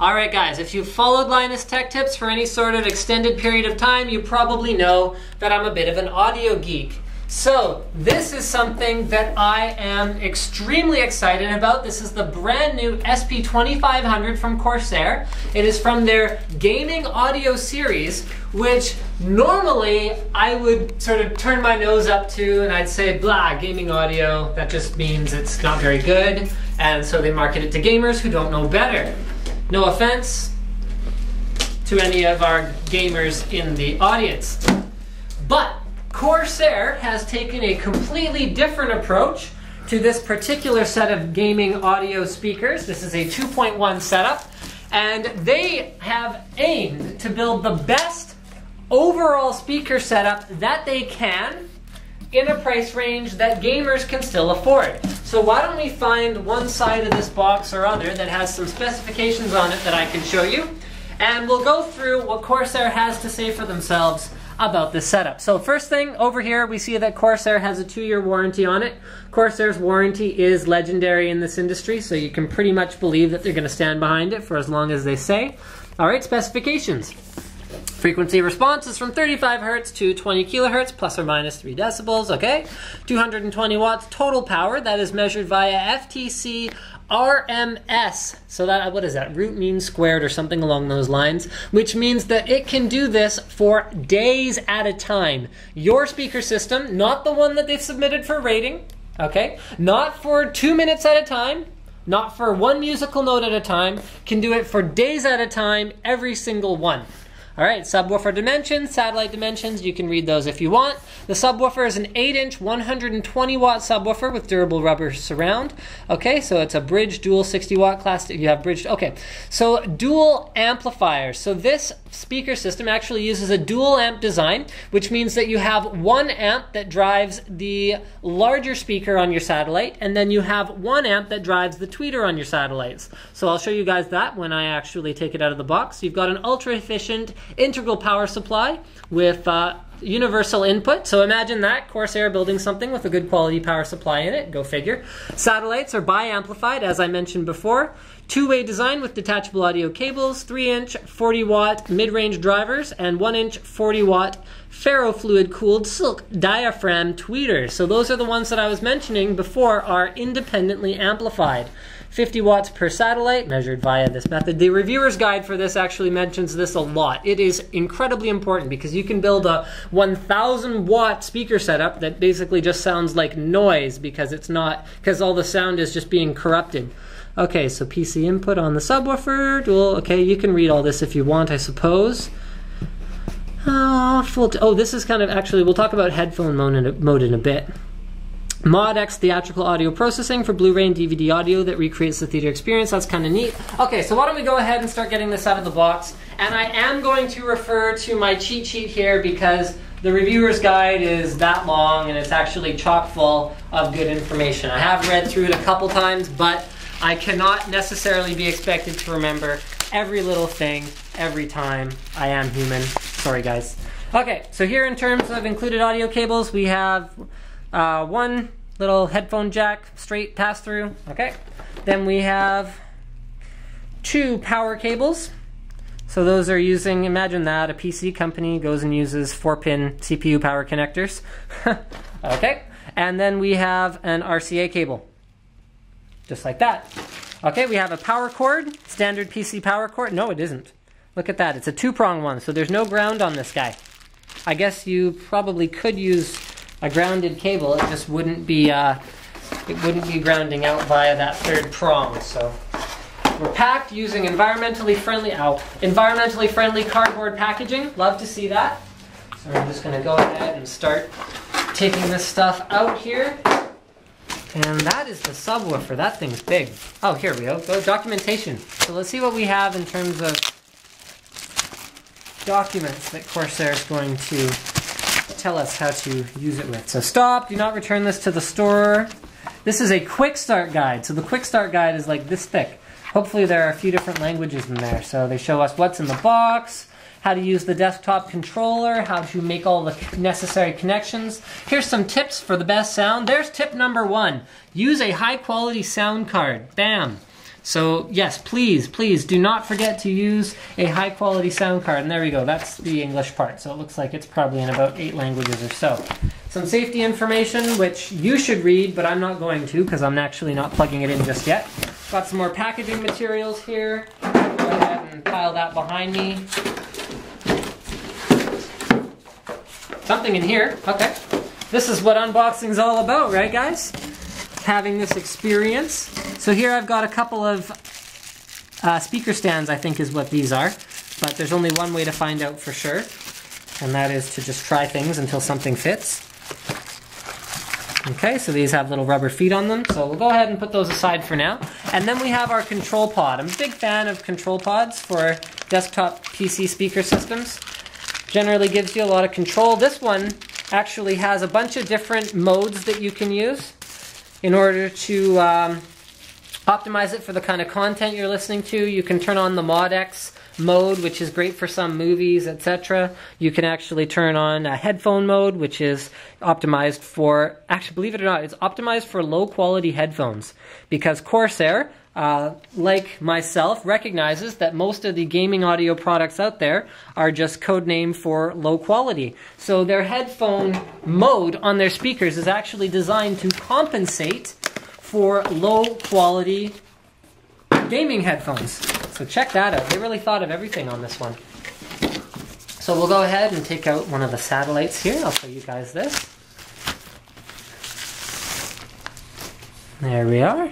All right, guys, if you've followed Linus Tech Tips for any sort of extended period of time, you probably know that I'm a bit of an audio geek. So, this is something that I am extremely excited about. This is the brand new SP2500 from Corsair. It is from their gaming audio series, which normally I would sort of turn my nose up to and I'd say, blah, gaming audio, that just means it's not very good. And so they market it to gamers who don't know better. No offense to any of our gamers in the audience. But Corsair has taken a completely different approach to this particular set of gaming audio speakers. This is a 2.1 setup, and they have aimed to build the best overall speaker setup that they can in a price range that gamers can still afford. So why don't we find one side of this box or other that has some specifications on it that I can show you, and we'll go through what Corsair has to say for themselves about this setup. So first thing over here, we see that Corsair has a two-year warranty on it. Corsair's warranty is legendary in this industry, so you can pretty much believe that they're going to stand behind it for as long as they say. All right, specifications. Frequency response is from 35 hertz to 20 kilohertz, plus or minus 3 decibels, okay? 220 watts total power, that is measured via FTC RMS. So that what is that? Root mean squared or something along those lines, which means that it can do this for days at a time. Your speaker system, not the one that they've submitted for rating, okay? Not for 2 minutes at a time, not for one musical note at a time, can do it for days at a time, every single one. All right, subwoofer dimensions, satellite dimensions, you can read those if you want. The subwoofer is an 8-inch, 120 watt subwoofer with durable rubber surround. Okay, so it's a bridge dual 60 watt class. You have bridged. Okay, so dual amplifiers. So this speaker system actually uses a dual amp design, which means that you have one amp that drives the larger speaker on your satellite, and then you have one amp that drives the tweeter on your satellites. So I'll show you guys that when I actually take it out of the box. You've got an ultra efficient integral power supply with uh, universal input. So imagine that, Corsair building something with a good quality power supply in it, go figure. Satellites are bi-amplified, as I mentioned before. Two-way design with detachable audio cables, 3-inch 40-watt mid-range drivers, and 1-inch 40-watt ferrofluid cooled silk diaphragm tweeters. So those are the ones that I was mentioning before are independently amplified. 50 watts per satellite, measured via this method. The reviewer's guide for this actually mentions this a lot. It is incredibly important because you can build a 1000 watt speaker setup that basically just sounds like noise because it's not, because all the sound is just being corrupted. Okay, so PC input on the subwoofer, dual, okay, you can read all this if you want, I suppose. Uh, full oh, this is kind of actually, we'll talk about headphone mode in a, mode in a bit. MODX theatrical audio processing for Blu-ray and DVD audio that recreates the theater experience. That's kind of neat. Okay, so why don't we go ahead and start getting this out of the box. And I am going to refer to my cheat sheet here because the reviewer's guide is that long and it's actually chock full of good information. I have read through it a couple times, but I cannot necessarily be expected to remember every little thing every time. I am human. Sorry, guys. Okay, so here in terms of included audio cables, we have uh, one little headphone jack, straight pass through. Okay. Then we have two power cables. So those are using, imagine that, a PC company goes and uses four pin CPU power connectors. okay. And then we have an RCA cable. Just like that. Okay, we have a power cord, standard PC power cord. No, it isn't. Look at that. It's a two prong one, so there's no ground on this guy. I guess you probably could use a grounded cable, it just wouldn't be uh, it wouldn't be grounding out via that third prong. So we're packed using environmentally friendly ow, environmentally friendly cardboard packaging. Love to see that. So I'm just going to go ahead and start taking this stuff out here. And that is the subwoofer. That thing's big. Oh, here we go. Go documentation. So let's see what we have in terms of documents that Corsair is going to tell us how to use it with. So stop, do not return this to the store. This is a quick start guide. So the quick start guide is like this thick. Hopefully there are a few different languages in there. So they show us what's in the box, how to use the desktop controller, how to make all the necessary connections. Here's some tips for the best sound. There's tip number one. Use a high quality sound card. Bam. So yes, please, please do not forget to use a high quality sound card. And there we go, that's the English part. So it looks like it's probably in about eight languages or so. Some safety information, which you should read, but I'm not going to because I'm actually not plugging it in just yet. Got some more packaging materials here. Go ahead and pile that behind me. Something in here, okay. This is what unboxing's all about, right guys? Having this experience. So here I've got a couple of uh, speaker stands, I think is what these are. But there's only one way to find out for sure. And that is to just try things until something fits. Okay, so these have little rubber feet on them. So we'll go ahead and put those aside for now. And then we have our control pod. I'm a big fan of control pods for desktop PC speaker systems. Generally gives you a lot of control. This one actually has a bunch of different modes that you can use in order to um, optimize it for the kind of content you're listening to. You can turn on the MODX mode, which is great for some movies, etc. You can actually turn on a headphone mode, which is optimized for, actually, believe it or not, it's optimized for low quality headphones because Corsair, uh, like myself, recognizes that most of the gaming audio products out there are just code name for low quality. So their headphone mode on their speakers is actually designed to compensate for low quality gaming headphones. So check that out. They really thought of everything on this one. So we'll go ahead and take out one of the satellites here. I'll show you guys this. There we are.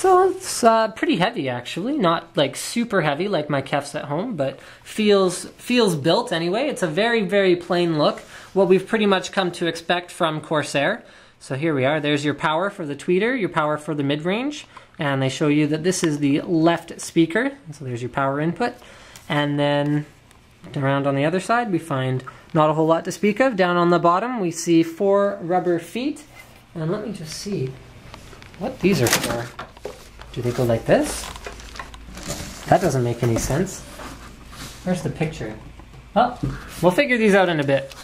So it's uh, pretty heavy actually, not like super heavy like my Kefs at home, but feels feels built anyway. It's a very very plain look, what we've pretty much come to expect from Corsair. So here we are. There's your power for the tweeter, your power for the mid-range, and they show you that this is the left speaker. So there's your power input, and then around on the other side we find not a whole lot to speak of. Down on the bottom we see four rubber feet, and let me just see what these are for. Do they go like this? That doesn't make any sense. Where's the picture? Oh, we'll figure these out in a bit.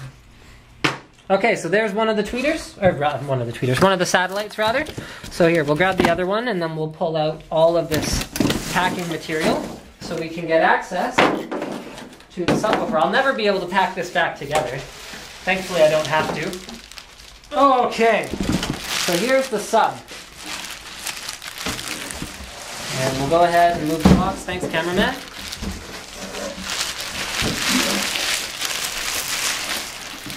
Okay, so there's one of the tweeters, or one of the tweeters, one of the satellites rather. So here, we'll grab the other one and then we'll pull out all of this packing material so we can get access to the subwoofer. I'll never be able to pack this back together. Thankfully I don't have to. Okay, so here's the sub. And we'll go ahead and move the box. Thanks, cameraman.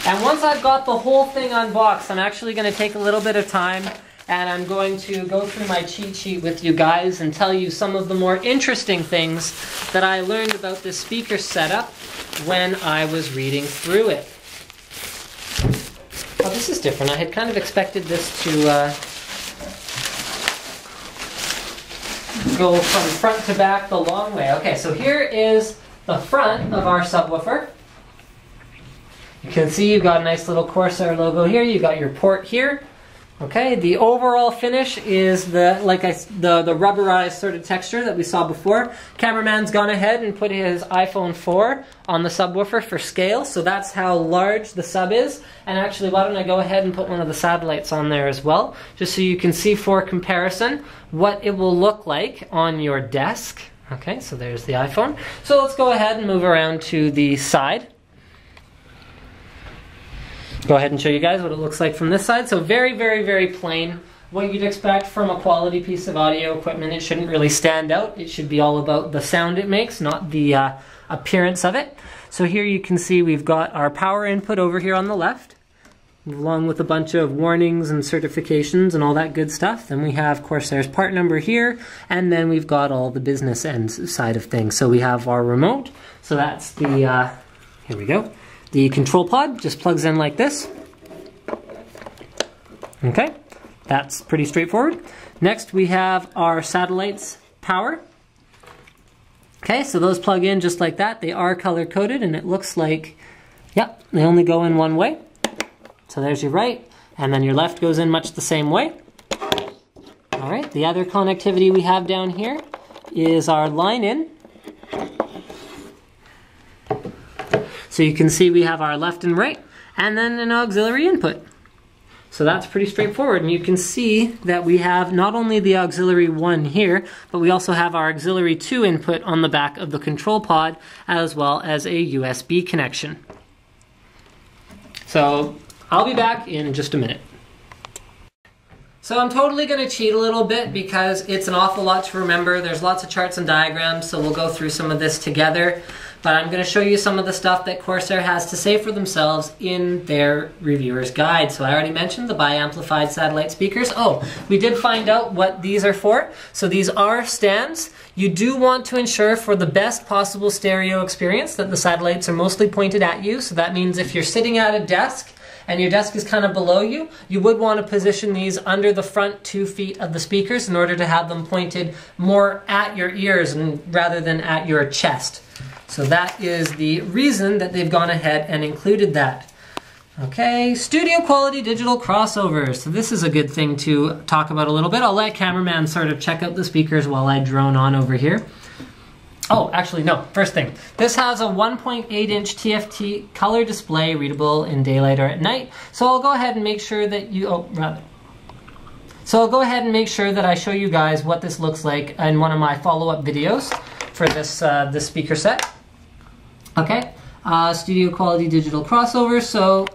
And once I've got the whole thing unboxed, I'm actually going to take a little bit of time and I'm going to go through my cheat sheet with you guys and tell you some of the more interesting things that I learned about this speaker setup when I was reading through it. Oh, this is different. I had kind of expected this to uh, go from front to back the long way. Okay, so here is the front of our subwoofer. You can see you've got a nice little Corsair logo here. You've got your port here. Okay, the overall finish is the like I, the the rubberized sort of texture that we saw before. Cameraman's gone ahead and put his iPhone 4 on the subwoofer for scale, so that's how large the sub is. And actually, why don't I go ahead and put one of the satellites on there as well, just so you can see for comparison what it will look like on your desk. Okay, so there's the iPhone. So let's go ahead and move around to the side go ahead and show you guys what it looks like from this side. So very, very, very plain. What you'd expect from a quality piece of audio equipment. It shouldn't really stand out. It should be all about the sound it makes, not the uh, appearance of it. So here you can see we've got our power input over here on the left, along with a bunch of warnings and certifications and all that good stuff. Then we have Corsair's part number here, and then we've got all the business end side of things. So we have our remote. So that's the, uh, here we go. The control pod just plugs in like this. Okay, that's pretty straightforward. Next we have our satellites power. Okay, so those plug in just like that. They are color coded and it looks like, yep, they only go in one way. So there's your right, and then your left goes in much the same way. All right, the other connectivity we have down here is our line in. So you can see we have our left and right, and then an auxiliary input. So that's pretty straightforward. And you can see that we have not only the auxiliary 1 here, but we also have our auxiliary 2 input on the back of the control pod, as well as a USB connection. So I'll be back in just a minute. So I'm totally going to cheat a little bit because it's an awful lot to remember. There's lots of charts and diagrams, so we'll go through some of this together. But I'm going to show you some of the stuff that Corsair has to say for themselves in their reviewer's guide. So I already mentioned the bi-amplified satellite speakers. Oh, we did find out what these are for. So these are stands. You do want to ensure for the best possible stereo experience that the satellites are mostly pointed at you. So that means if you're sitting at a desk and your desk is kind of below you, you would want to position these under the front two feet of the speakers in order to have them pointed more at your ears and rather than at your chest. So that is the reason that they've gone ahead and included that. Okay, studio quality digital crossovers. So this is a good thing to talk about a little bit. I'll let cameraman sort of check out the speakers while I drone on over here. Oh, actually, no. First thing. This has a 1.8 inch TFT color display readable in daylight or at night. So I'll go ahead and make sure that you, oh, rather. So I'll go ahead and make sure that I show you guys what this looks like in one of my follow-up videos for this, uh, this speaker set. Okay, uh, studio quality digital crossover. So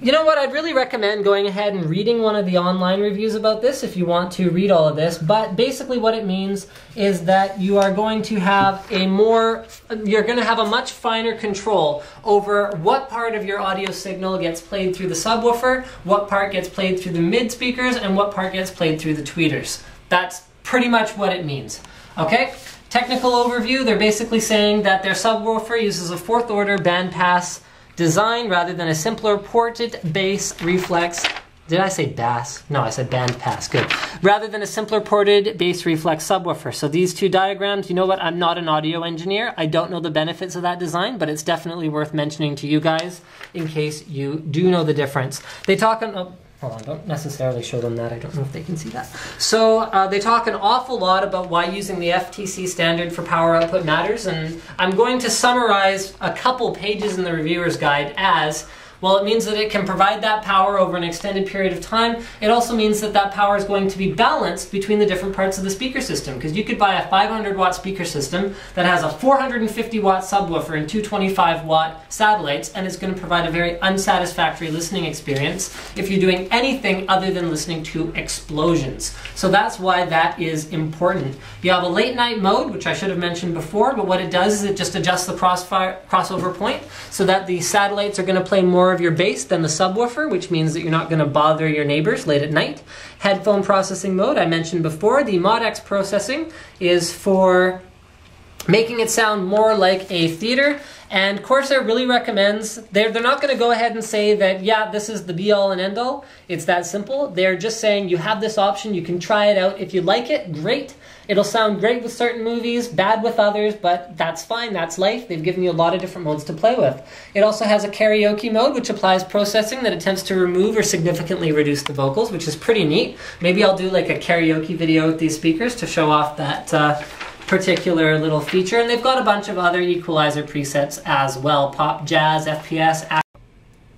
you know what? I'd really recommend going ahead and reading one of the online reviews about this if you want to read all of this. But basically, what it means is that you are going to have a more, you're going to have a much finer control over what part of your audio signal gets played through the subwoofer, what part gets played through the mid speakers, and what part gets played through the tweeters. That's pretty much what it means. Okay? Technical overview, they're basically saying that their subwoofer uses a fourth order bandpass design rather than a simpler ported bass reflex. Did I say bass? No, I said bandpass. Good. Rather than a simpler ported bass reflex subwoofer. So these two diagrams, you know what? I'm not an audio engineer. I don't know the benefits of that design, but it's definitely worth mentioning to you guys in case you do know the difference. They talk on. Oh, Hold on, don't necessarily show them that. I don't know if they can see that. So uh, they talk an awful lot about why using the FTC standard for power output matters, and I'm going to summarize a couple pages in the reviewer's guide as well, it means that it can provide that power over an extended period of time. It also means that that power is going to be balanced between the different parts of the speaker system because you could buy a 500 watt speaker system that has a 450 watt subwoofer and 225 watt satellites and it's going to provide a very unsatisfactory listening experience if you're doing anything other than listening to explosions. So that's why that is important. You have a late night mode, which I should have mentioned before, but what it does is it just adjusts the crossfire, crossover point so that the satellites are going to play of your bass than the subwoofer, which means that you're not going to bother your neighbors late at night. Headphone processing mode, I mentioned before. The Mod-X processing is for making it sound more like a theater. And Corsair really recommends, they're, they're not going to go ahead and say that, yeah, this is the be all and end all. It's that simple. They're just saying you have this option, you can try it out. If you like it, great. It'll sound great with certain movies, bad with others, but that's fine, that's life. They've given you a lot of different modes to play with. It also has a karaoke mode, which applies processing that attempts to remove or significantly reduce the vocals, which is pretty neat. Maybe I'll do like a karaoke video with these speakers to show off that uh, particular little feature. And they've got a bunch of other equalizer presets as well. Pop, jazz, FPS,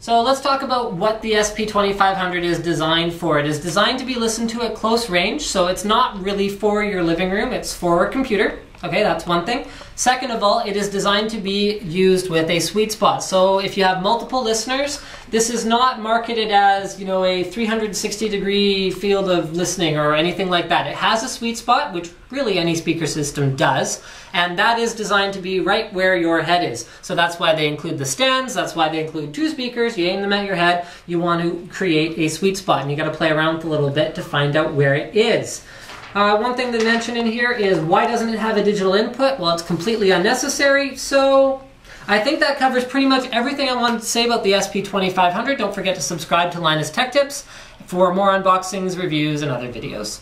so let's talk about what the SP2500 is designed for. It is designed to be listened to at close range, so it's not really for your living room, it's for a computer. Okay, that's one thing. Second of all, it is designed to be used with a sweet spot. So if you have multiple listeners, this is not marketed as, you know, a 360 degree field of listening or anything like that. It has a sweet spot, which really any speaker system does, and that is designed to be right where your head is. So that's why they include the stands, that's why they include two speakers, you aim them at your head, you want to create a sweet spot, and you gotta play around with a little bit to find out where it is. Uh, one thing to mention in here is why doesn't it have a digital input? Well, it's completely unnecessary, so I think that covers pretty much everything I wanted to say about the SP2500. Don't forget to subscribe to Linus Tech Tips for more unboxings, reviews, and other videos.